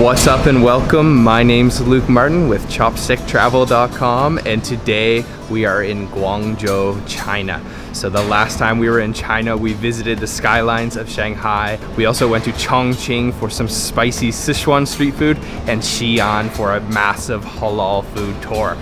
What's up and welcome? My name's Luke Martin with chopsticktravel.com and today we are in Guangzhou, China. So the last time we were in China, we visited the skylines of Shanghai. We also went to Chongqing for some spicy Sichuan street food and Xi'an for a massive halal food tour.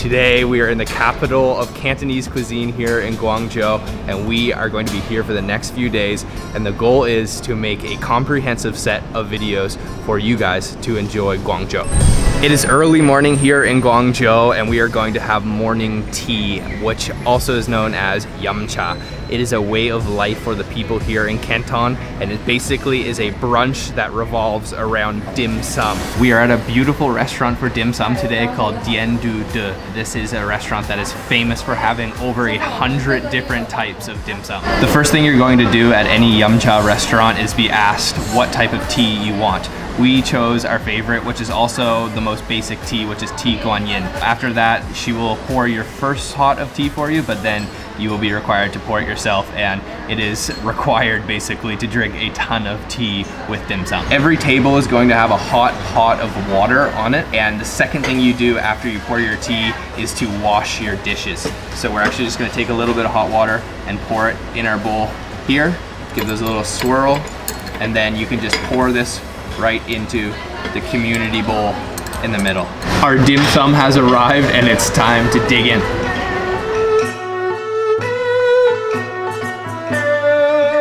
Today we are in the capital of Cantonese cuisine here in Guangzhou and we are going to be here for the next few days and the goal is to make a comprehensive set of videos for you guys to enjoy Guangzhou. It is early morning here in Guangzhou and we are going to have morning tea which also is known as yumcha. It is a way of life for the people here in Canton and it basically is a brunch that revolves around dim sum. We are at a beautiful restaurant for dim sum today called Dian Dou De. This is a restaurant that is famous for having over a hundred different types of dim sum. The first thing you're going to do at any yumcha restaurant is be asked what type of tea you want. We chose our favorite, which is also the most basic tea, which is Tieguanyin. After that, she will pour your first hot of tea for you, but then you will be required to pour it yourself and it is required basically to drink a ton of tea with dim sum. Every table is going to have a hot pot of water on it and the second thing you do after you pour your tea is to wash your dishes. So we're actually just gonna take a little bit of hot water and pour it in our bowl here, give those a little swirl and then you can just pour this right into the community bowl in the middle. Our dim sum has arrived and it's time to dig in.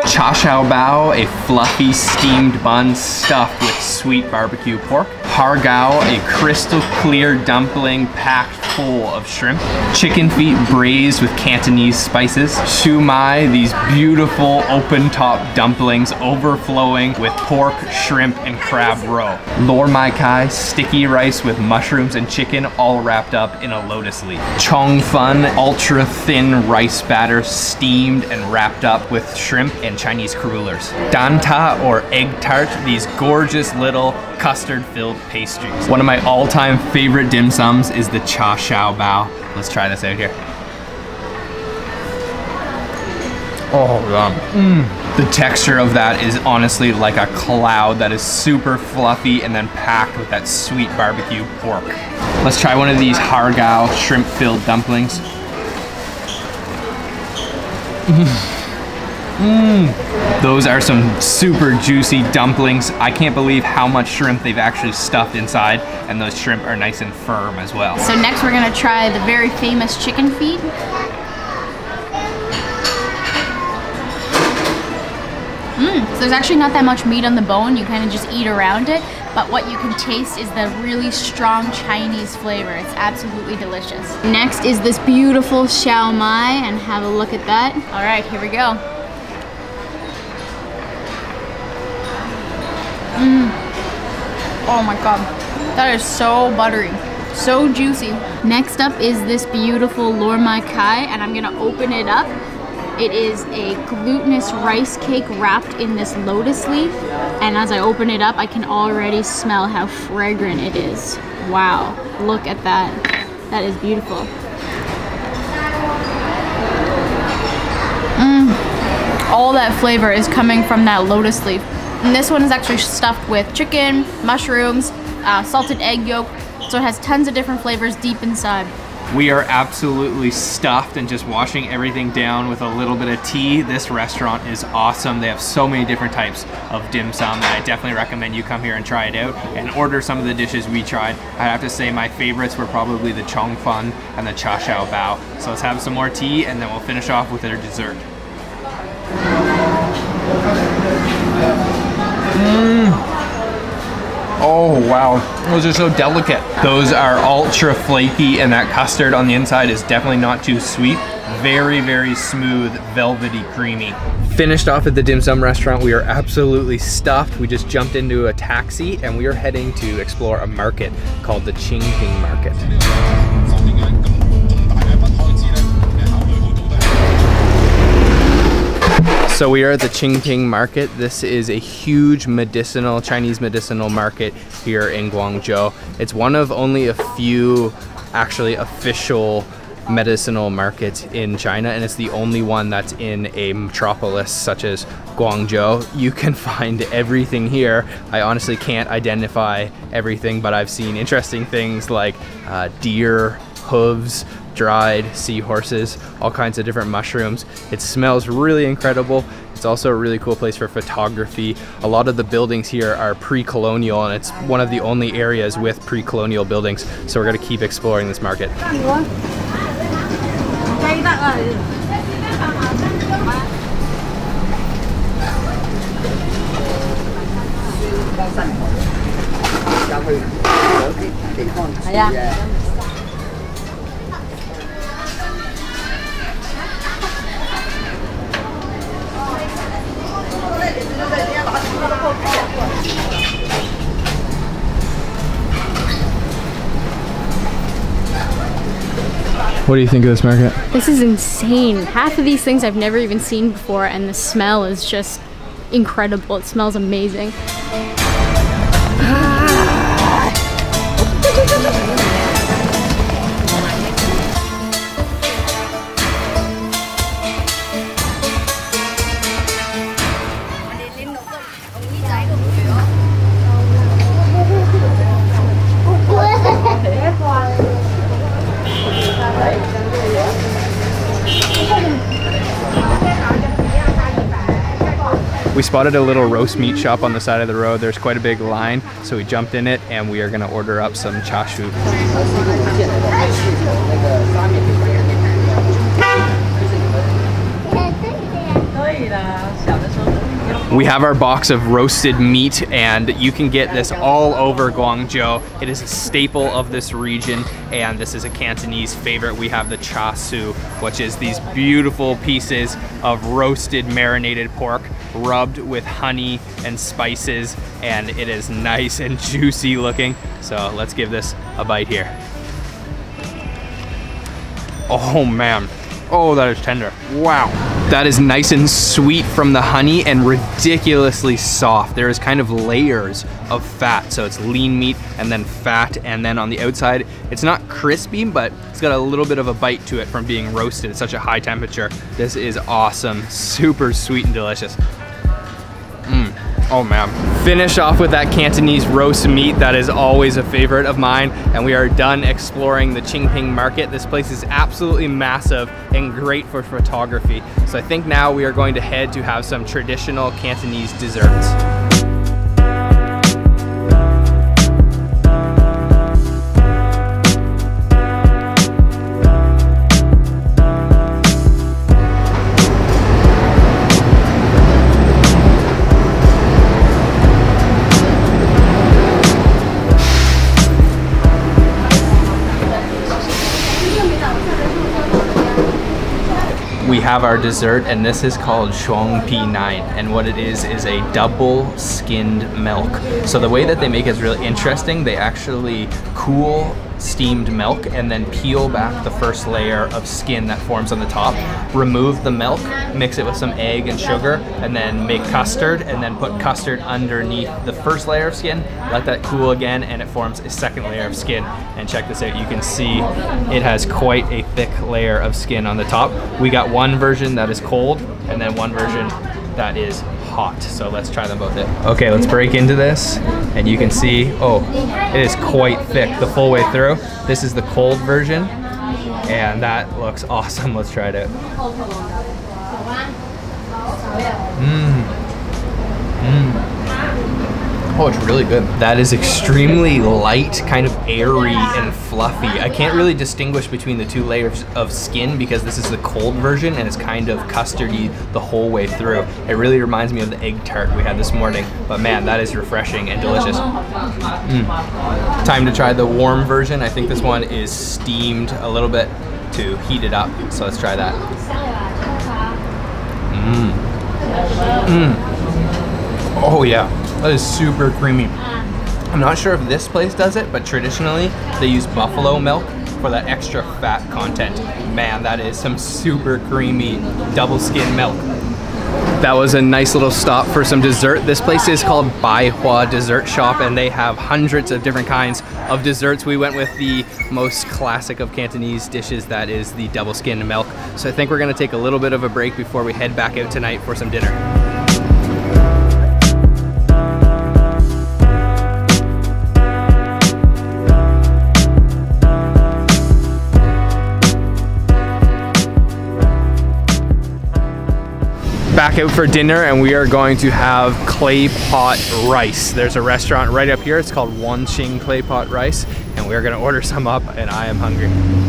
Cha Shao Bao, a fluffy steamed bun stuffed with sweet barbecue pork. Har Gao, a crystal clear dumpling packed full of shrimp. Chicken feet braised with Cantonese spices. Shu Mai, these beautiful open top dumplings overflowing with pork, shrimp, and crab roe. Lor Mai Kai, sticky rice with mushrooms and chicken all wrapped up in a lotus leaf. Chong Fun, ultra thin rice batter steamed and wrapped up with shrimp and Chinese crullers. Danta or egg tart, these gorgeous little custard filled pastries. One of my all time favorite dim sums is the cha shao bao. Let's try this out here. Oh, yum. Mm. The texture of that is honestly like a cloud that is super fluffy and then packed with that sweet barbecue pork. Let's try one of these har gao shrimp filled dumplings. Mm. Mmm. Those are some super juicy dumplings. I can't believe how much shrimp they've actually stuffed inside and those shrimp are nice and firm as well. So next we're gonna try the very famous chicken feet. Mmm, so there's actually not that much meat on the bone. You kind of just eat around it. But what you can taste is the really strong Chinese flavor. It's absolutely delicious. Next is this beautiful Xiao Mai and have a look at that. All right, here we go. Mmm. Oh my god. That is so buttery. So juicy. Next up is this beautiful Lor Mai Kai and I'm gonna open it up. It is a glutinous rice cake wrapped in this lotus leaf. And as I open it up, I can already smell how fragrant it is. Wow, look at that. That is beautiful. Mmm. All that flavor is coming from that lotus leaf. And this one is actually stuffed with chicken, mushrooms, uh, salted egg yolk, so it has tons of different flavors deep inside. We are absolutely stuffed and just washing everything down with a little bit of tea. This restaurant is awesome. They have so many different types of dim sum that I definitely recommend you come here and try it out and order some of the dishes we tried. I have to say my favorites were probably the chong fun and the cha shao bao. So let's have some more tea and then we'll finish off with their dessert. Mm. Oh wow, those are so delicate. Those are ultra flaky and that custard on the inside is definitely not too sweet. Very, very smooth, velvety, creamy. Finished off at the dim sum restaurant, we are absolutely stuffed. We just jumped into a taxi and we are heading to explore a market called the Qingping Market. So we are at the Qingping market. This is a huge medicinal, Chinese medicinal market here in Guangzhou. It's one of only a few actually official medicinal markets in China, and it's the only one that's in a metropolis such as Guangzhou. You can find everything here. I honestly can't identify everything, but I've seen interesting things like uh, deer hooves, dried seahorses, all kinds of different mushrooms. It smells really incredible. It's also a really cool place for photography. A lot of the buildings here are pre-colonial and it's one of the only areas with pre-colonial buildings. So we're gonna keep exploring this market. What do you think of this market? This is insane. Half of these things I've never even seen before, and the smell is just incredible. It smells amazing. Ah. We spotted a little roast meat shop on the side of the road. There's quite a big line, so we jumped in it and we are gonna order up some chashu. We have our box of roasted meat and you can get this all over Guangzhou. It is a staple of this region and this is a Cantonese favorite. We have the cha su, which is these beautiful pieces of roasted marinated pork rubbed with honey and spices and it is nice and juicy looking. So let's give this a bite here. Oh man, oh that is tender, wow. That is nice and sweet from the honey and ridiculously soft. There is kind of layers of fat. So it's lean meat and then fat. And then on the outside, it's not crispy, but it's got a little bit of a bite to it from being roasted at such a high temperature. This is awesome. Super sweet and delicious. Oh man. Finish off with that Cantonese roast meat. That is always a favorite of mine. And we are done exploring the Qingping market. This place is absolutely massive and great for photography. So I think now we are going to head to have some traditional Cantonese desserts. Have our dessert and this is called Shuang Pi Nai and what it is is a double skinned milk. So the way that they make it is really interesting. They actually cool steamed milk and then peel back the first layer of skin that forms on the top, remove the milk, mix it with some egg and sugar, and then make custard, and then put custard underneath the first layer of skin, let that cool again, and it forms a second layer of skin. And check this out, you can see it has quite a thick layer of skin on the top. We got one version that is cold, and then one version that is hot. So let's try them both in. Okay, let's break into this. And you can see, oh, it is quite thick the full way through. This is the cold version. And that looks awesome. Let's try it out. Mmm. Mmm. Oh, it's really good. That is extremely light, kind of airy and fluffy. I can't really distinguish between the two layers of skin because this is the cold version and it's kind of custardy the whole way through. It really reminds me of the egg tart we had this morning. But man, that is refreshing and delicious. Mm. Time to try the warm version. I think this one is steamed a little bit to heat it up. So let's try that. Mmm. Mmm. Oh yeah. That is super creamy. I'm not sure if this place does it, but traditionally they use buffalo milk for that extra fat content. Man, that is some super creamy double skin milk. That was a nice little stop for some dessert. This place is called Bai Hua Dessert Shop and they have hundreds of different kinds of desserts. We went with the most classic of Cantonese dishes, that is the double skin milk. So I think we're gonna take a little bit of a break before we head back out tonight for some dinner. Back out for dinner and we are going to have clay pot rice. There's a restaurant right up here. It's called Wanqing Clay Pot Rice and we're gonna order some up and I am hungry.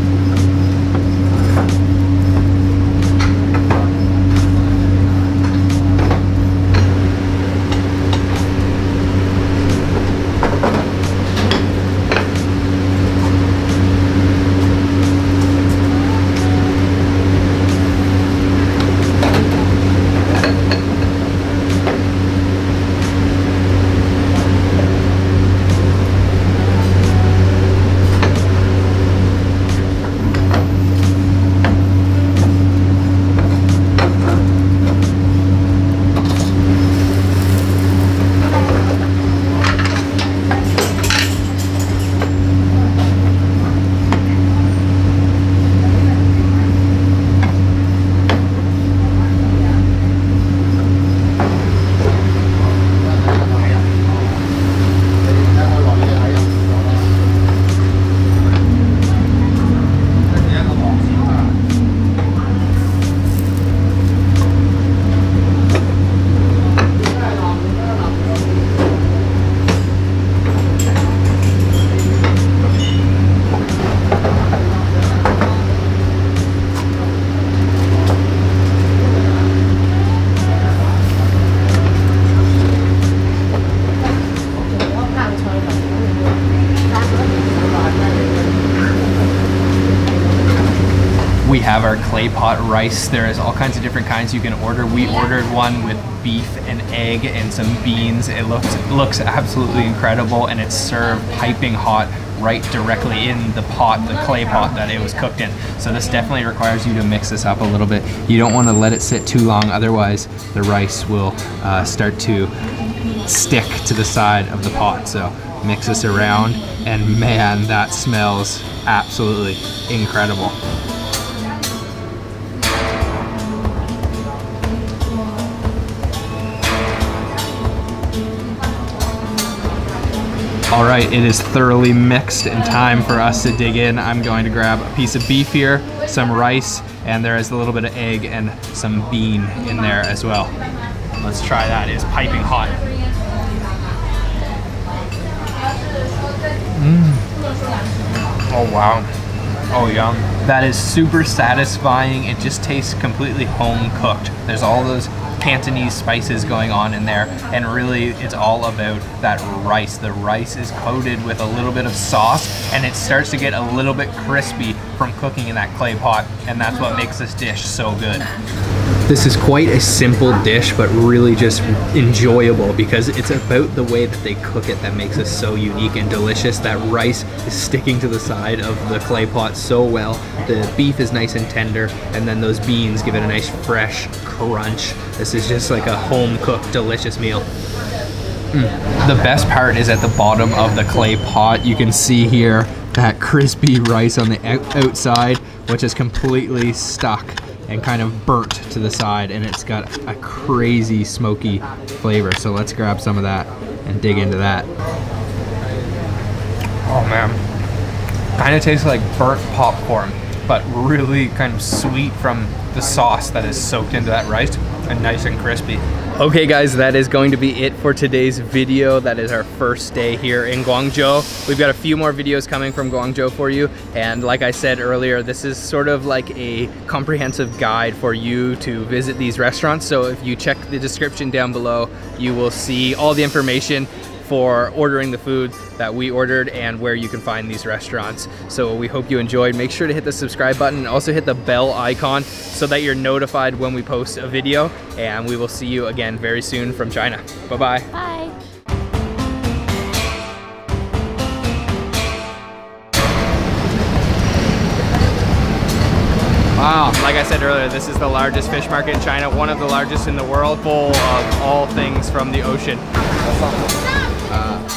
Have our clay pot rice. There is all kinds of different kinds you can order. We ordered one with beef and egg and some beans. It looks looks absolutely incredible and it's served piping hot right directly in the pot, the clay pot that it was cooked in. So this definitely requires you to mix this up a little bit. You don't want to let it sit too long, otherwise the rice will uh, start to stick to the side of the pot. So mix this around and man, that smells absolutely incredible. All right, it is thoroughly mixed and time for us to dig in. I'm going to grab a piece of beef here, some rice, and there is a little bit of egg and some bean in there as well. Let's try that, it is piping hot. Mm. Oh wow, oh yum. That is super satisfying. It just tastes completely home cooked. There's all those Cantonese spices going on in there and really it's all about that rice. The rice is coated with a little bit of sauce and it starts to get a little bit crispy from cooking in that clay pot and that's what makes this dish so good. This is quite a simple dish, but really just enjoyable because it's about the way that they cook it that makes it so unique and delicious. That rice is sticking to the side of the clay pot so well. The beef is nice and tender, and then those beans give it a nice fresh crunch. This is just like a home cooked, delicious meal. Mm. The best part is at the bottom of the clay pot. You can see here that crispy rice on the outside, which is completely stuck and kind of burnt to the side and it's got a crazy smoky flavor. So let's grab some of that and dig into that. Oh man, kind of tastes like burnt popcorn, but really kind of sweet from the sauce that is soaked into that rice and nice and crispy. Okay guys, that is going to be it for today's video. That is our first day here in Guangzhou. We've got a few more videos coming from Guangzhou for you. And like I said earlier, this is sort of like a comprehensive guide for you to visit these restaurants. So if you check the description down below, you will see all the information for ordering the food that we ordered and where you can find these restaurants. So we hope you enjoyed. Make sure to hit the subscribe button and also hit the bell icon so that you're notified when we post a video. And we will see you again very soon from China. Bye-bye. Bye. Wow. Like I said earlier, this is the largest fish market in China, one of the largest in the world, full of all things from the ocean. Uh,